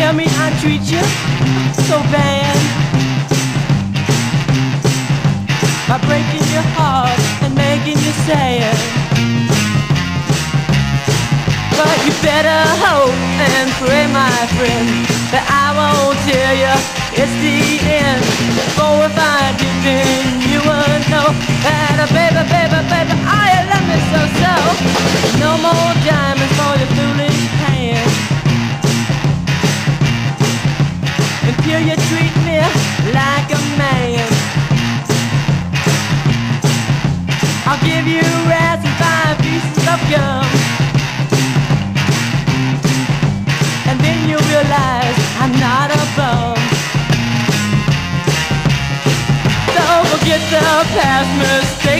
tell me I treat you so bad By breaking your heart and making you sad. But you better hope and pray, my friend That I won't tell you it's the end. For if I did treat me like a man. I'll give you rest and five pieces of gum. And then you'll realize I'm not forget the past mistakes.